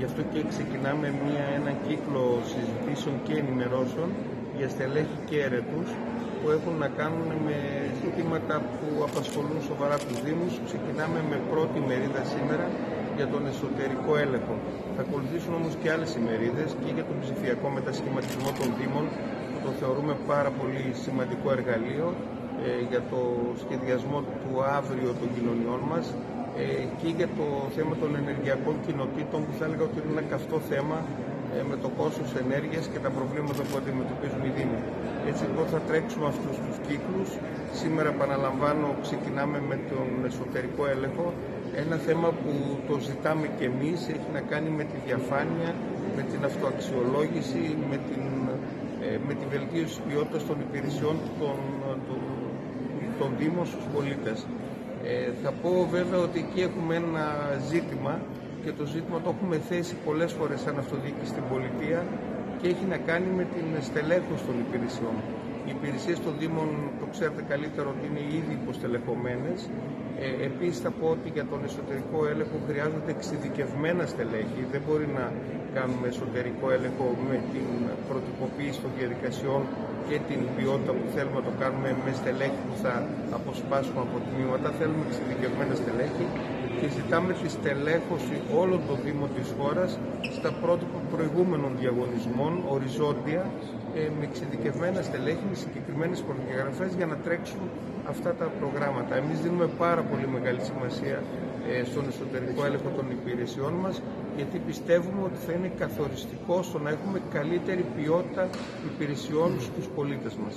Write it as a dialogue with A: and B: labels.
A: Γι' αυτό και ξεκινάμε μια, ένα κύκλο συζητήσεων και ενημερώσεων για στελέχη και αιρετούς που έχουν να κάνουν με ζητήματα που απασχολούν σοβαρά τους Δήμους. Ξεκινάμε με πρώτη μερίδα σήμερα για τον εσωτερικό έλεγχο. Θα ακολουθήσουν όμως και άλλες ημερίδες και για τον ψηφιακό μετασχηματισμό των Δήμων που το θεωρούμε πάρα πολύ σημαντικό εργαλείο ε, για το σχεδιασμό του αύριο των κοινωνιών μας ε, και για το θέμα των ενεργειακών κοινοτήτων που θα έλεγα ότι είναι ένα καυτό θέμα ε, με το κόστος ενέργειας και τα προβλήματα που αντιμετωπίζουν οι Δήμοι. Έτσι λοιπόν θα τρέξουμε αυτούς τους κύκλους. Σήμερα επαναλαμβάνω ξεκινάμε με τον εσωτερικό έλεγχο. Ένα θέμα που το ζητάμε και εμείς έχει να κάνει με τη διαφάνεια, με την αυτοαξιολόγηση, με την, ε, με τη βελτίωση της ποιότητας των υπηρεσιών των, των, των Δήμων στους πολίτες. Ε, θα πω βέβαια ότι εκεί έχουμε ένα ζήτημα και το ζήτημα το έχουμε θέσει πολλές φορές σαν αυτοδιοίκηση στην πολιτεία και έχει να κάνει με την στελέχωση των υπηρεσιών. Οι υπηρεσίες των Δήμων, το ξέρετε καλύτερο, ότι είναι ήδη υποστελεχωμένες. Ε, Επίσης, θα πω ότι για τον εσωτερικό έλεγχο χρειάζονται εξειδικευμένα στελέχη. Δεν μπορεί να κάνουμε εσωτερικό έλεγχο με την προτυποποίηση των διαδικασιών και την ποιότητα που θέλουμε να το κάνουμε με στελέχη που θα αποσπάσουμε από τμήματα. Θέλουμε εξειδικευμένα στελέχη και ζητάμε τη στελέχωση όλων των Δήμων της χώρας στα πρότυπα προηγούμενων διαγωνισμών, οριζόντια, ε, με εξειδικευμένα στελέχη, με συγκεκριμένες προδιαγραφές για να τρέξουν αυτά τα προγράμματα. Εμείς δίνουμε πάρα πολύ μεγάλη σημασία ε, στον εσωτερικό έλεγχο των υπηρεσιών μας, γιατί πιστεύουμε ότι θα είναι καθοριστικό στο να έχουμε καλύτερη ποιότητα υπηρεσιών στους πολίτες μας.